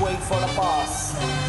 wait for the boss.